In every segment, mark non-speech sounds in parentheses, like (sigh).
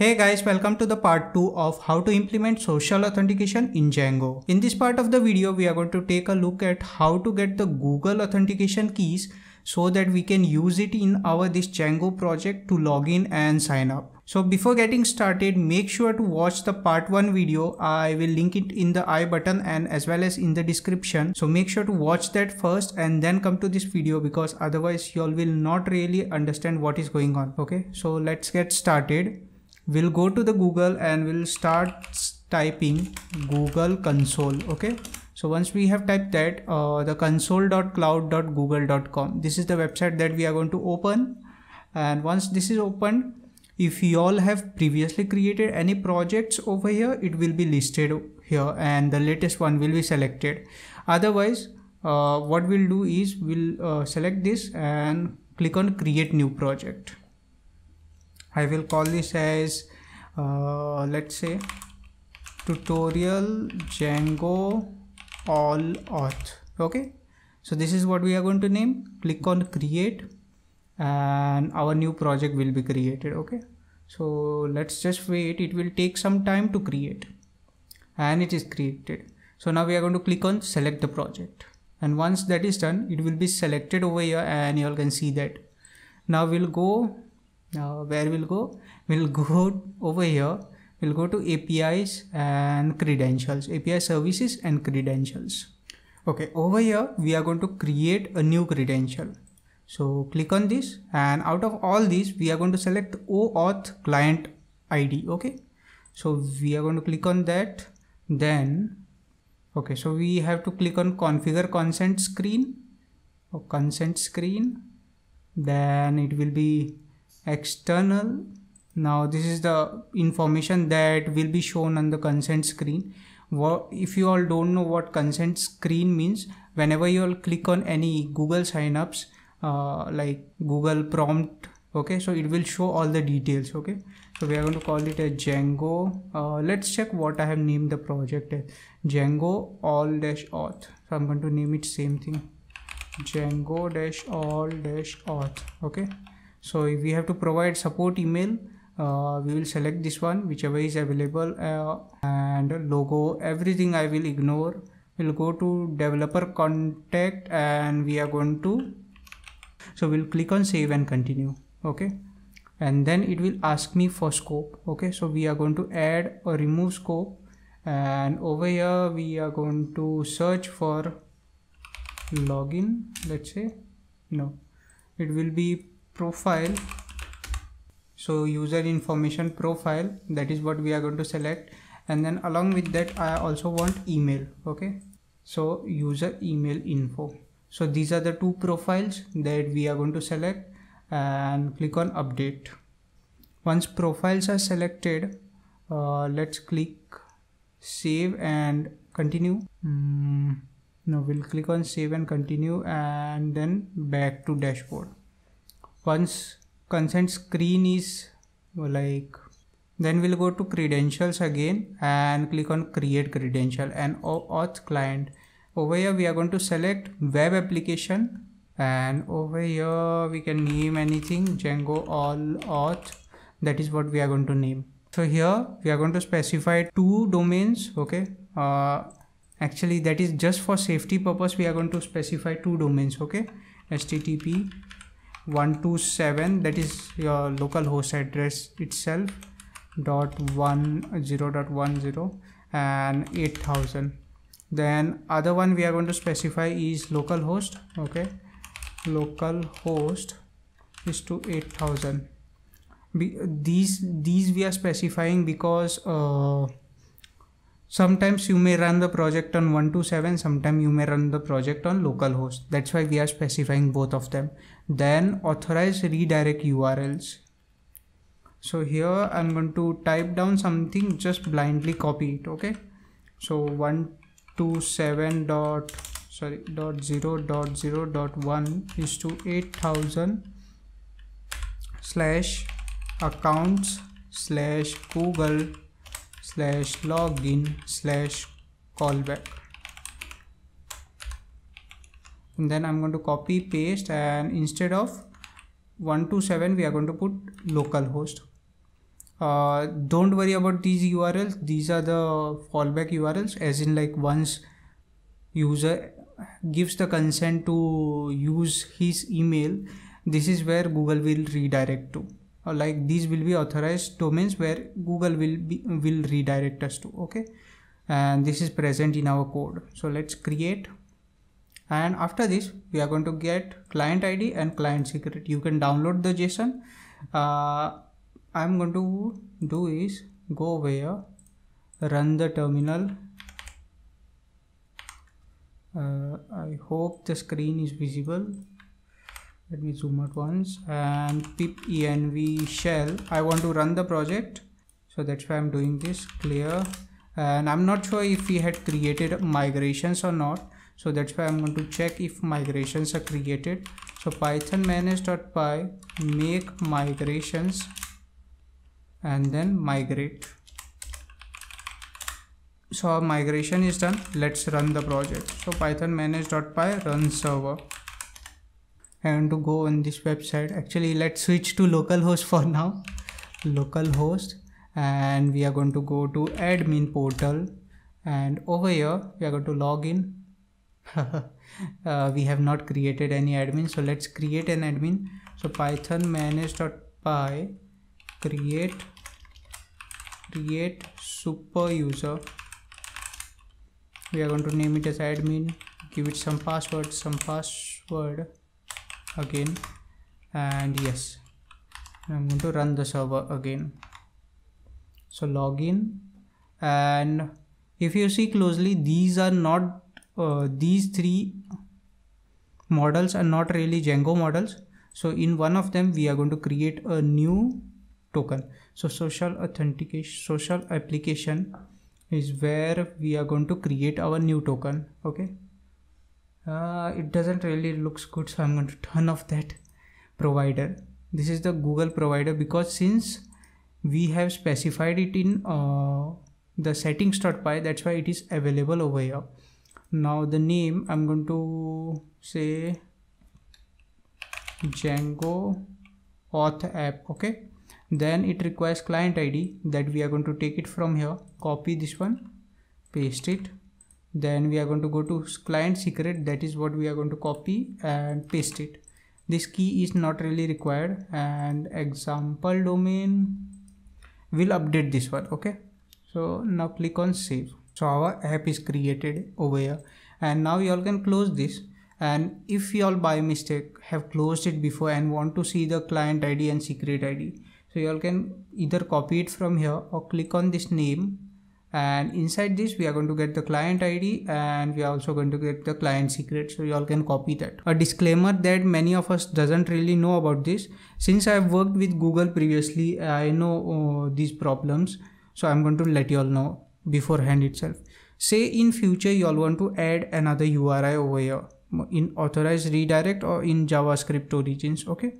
Hey guys, welcome to the part 2 of how to implement social authentication in Django. In this part of the video, we are going to take a look at how to get the Google authentication keys so that we can use it in our this Django project to log in and sign up. So before getting started, make sure to watch the part 1 video. I will link it in the i button and as well as in the description. So make sure to watch that first and then come to this video because otherwise you all will not really understand what is going on. Okay, so let's get started we'll go to the google and we'll start typing google console okay? So once we have typed that uh, the console.cloud.google.com this is the website that we are going to open. And once this is opened if you all have previously created any projects over here it will be listed here and the latest one will be selected. Otherwise uh, what we'll do is we'll uh, select this and click on create new project I will call this as uh, let's say tutorial Django all auth okay? So this is what we are going to name. Click on create and our new project will be created. Okay? So let's just wait. It will take some time to create. And it is created. So now we are going to click on select the project. And once that is done it will be selected over here and you all can see that. Now we'll go now where we'll go? We'll go over here. We'll go to apis and credentials. Api services and credentials. Okay over here we are going to create a new credential. So click on this and out of all these we are going to select oauth client id okay? So we are going to click on that. Then okay so we have to click on configure consent screen. Or consent screen. Then it will be external. Now this is the information that will be shown on the consent screen. What if you all don't know what consent screen means whenever you all click on any google signups uh, like google prompt okay so it will show all the details okay? So we are going to call it a django. Uh, let's check what i have named the project as. Django all dash auth. So i'm going to name it same thing. Django dash all dash auth okay so if we have to provide support email uh, we will select this one whichever is available uh, and logo everything I will ignore. We'll go to developer contact and we are going to so we'll click on save and continue okay? And then it will ask me for scope okay? So we are going to add or remove scope and over here we are going to search for login let's say. No it will be profile. So user information profile that is what we are going to select. And then along with that I also want email okay? So user email info. So these are the two profiles that we are going to select and click on update. Once profiles are selected uh, let's click save and continue. Mm, now we'll click on save and continue and then back to dashboard once consent screen is like then we'll go to credentials again and click on create credential. OAuth client over here we are going to select web application. And over here we can name anything django all auth. That is what we are going to name. So here we are going to specify two domains okay? Uh, actually that is just for safety purpose we are going to specify two domains okay? Http 127 that is your local host address itself dot one zero dot one zero and 8000 then other one we are going to specify is local host okay? Local host is to 8000 these these we are specifying because uh, sometimes you may run the project on 127 sometimes you may run the project on localhost that's why we are specifying both of them. Then authorize redirect urls so here i'm going to type down something just blindly copy it okay? So 127 dot sorry dot 0 dot 0 dot 1 is to 8000 slash accounts slash google slash login slash callback. And then I'm going to copy paste and instead of 127 we are going to put localhost uh, don't worry about these urls these are the fallback urls as in like once user gives the consent to use his email this is where google will redirect to like these will be authorized domains where google will be will redirect us to okay? And this is present in our code. So let's create. And after this we are going to get client id and client secret you can download the json. Uh, i'm going to do is go where run the terminal. Uh, i hope the screen is visible let me zoom out once. And pip env shell i want to run the project. So that's why i'm doing this clear. And i'm not sure if we had created migrations or not. So that's why i'm going to check if migrations are created. So python manage.py make migrations and then migrate. So our migration is done. Let's run the project. So python manage.py run server and to go on this website. Actually let's switch to localhost for now. Localhost and we are going to go to admin portal. And over here we are going to log in. (laughs) Uh, we have not created any admin so let's create an admin. So python manage.py create create super user. We are going to name it as admin give it some password some password again. And yes. I'm going to run the server again. So login. And if you see closely these are not uh, these three models are not really Django models. So in one of them we are going to create a new token. So social authentication social application is where we are going to create our new token. Okay uh, it doesn't really looks good so i'm going to turn off that provider. This is the google provider because since we have specified it in uh, the settings.py that's why it is available over here. Now the name i'm going to say django auth app okay? Then it requires client id that we are going to take it from here. Copy this one paste it then we are going to go to client secret. That is what we are going to copy and paste it. This key is not really required. And example domain will update this one. Okay. So now click on save. So our app is created over here. And now you all can close this. And if you all by mistake have closed it before and want to see the client id and secret id so you all can either copy it from here or click on this name and inside this we are going to get the client id and we are also going to get the client secret. So you all can copy that. A disclaimer that many of us doesn't really know about this. Since i have worked with google previously i know uh, these problems. So i'm going to let you all know beforehand itself. Say in future you all want to add another uri over here. In authorized redirect or in javascript origins okay?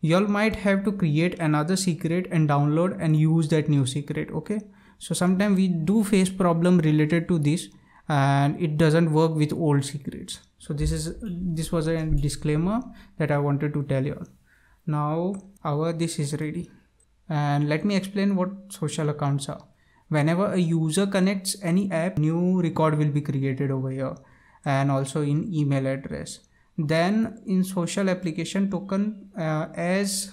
You all might have to create another secret and download and use that new secret okay so sometimes we do face problem related to this and it doesn't work with old secrets. So this is this was a disclaimer that i wanted to tell you now our this is ready. And let me explain what social accounts are. Whenever a user connects any app new record will be created over here and also in email address. Then in social application token uh, as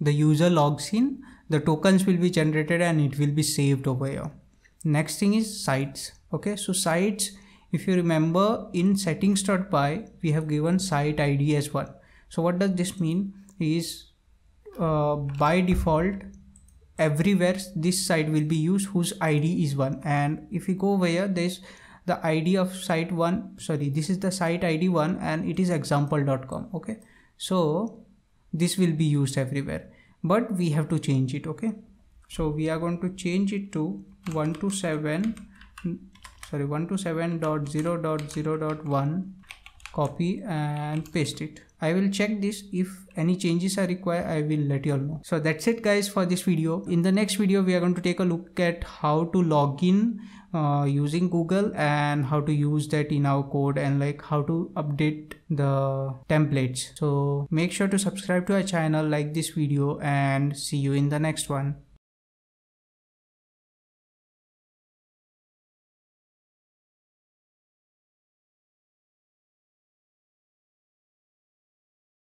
the user logs in the tokens will be generated and it will be saved over here. Next thing is sites. Okay so sites if you remember in settings.py we have given site id as one. So what does this mean? Is uh, by default everywhere this site will be used whose id is one. And if we go over here there's the id of site one sorry this is the site id one and it is example.com okay so this will be used everywhere but we have to change it okay? So we are going to change it to 127 sorry 127.0.0.1 copy and paste it I will check this if any changes are required I will let you all know. So that's it guys for this video. In the next video we are going to take a look at how to log in uh, using Google and how to use that in our code and like how to update the templates. So make sure to subscribe to our channel, like this video and see you in the next one.